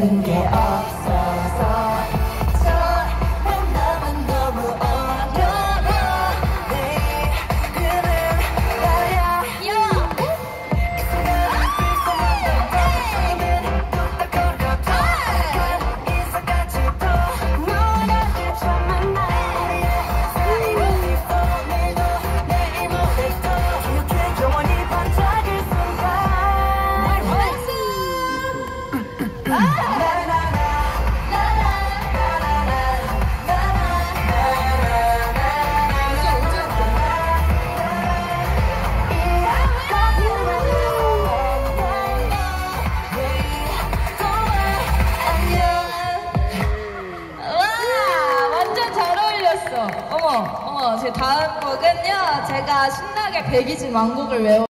didn't get up. 다음 곡은요 제가 신나게 백이지 왕곡을 외워